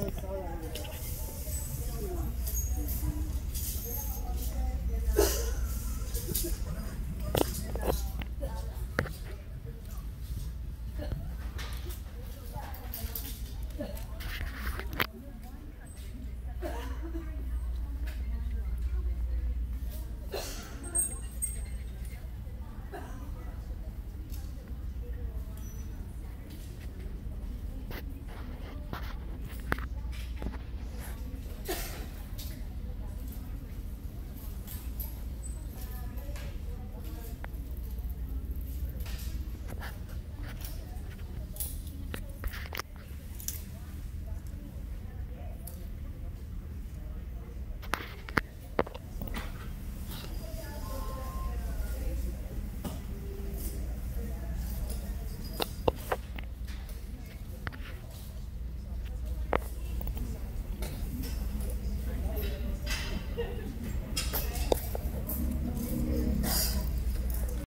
すごいな。